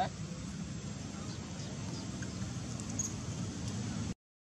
back.